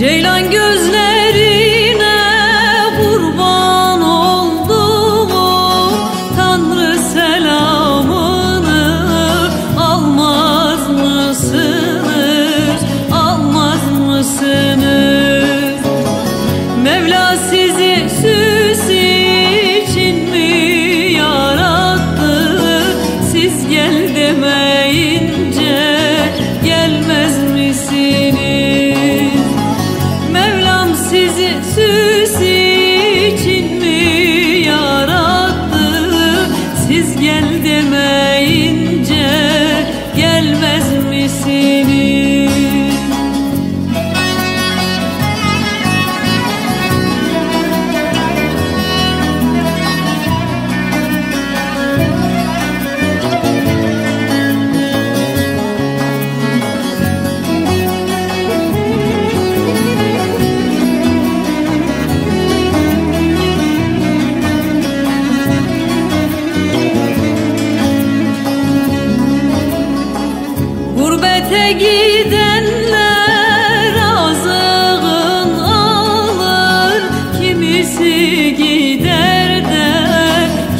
Ceylan gözlerine gel demeyince gidenler azığın alır Kimisi gider de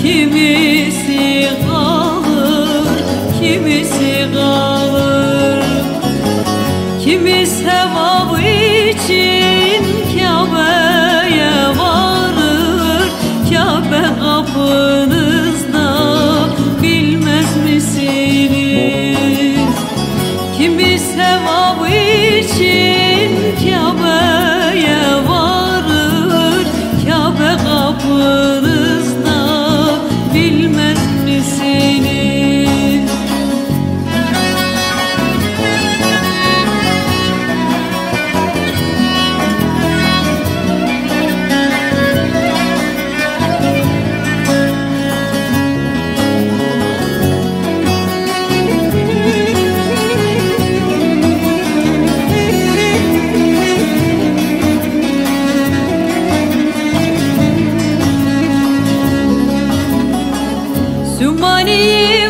kimisi kalır. Kimisi kalır. Kimi sevap için Kabe bir sevap için. money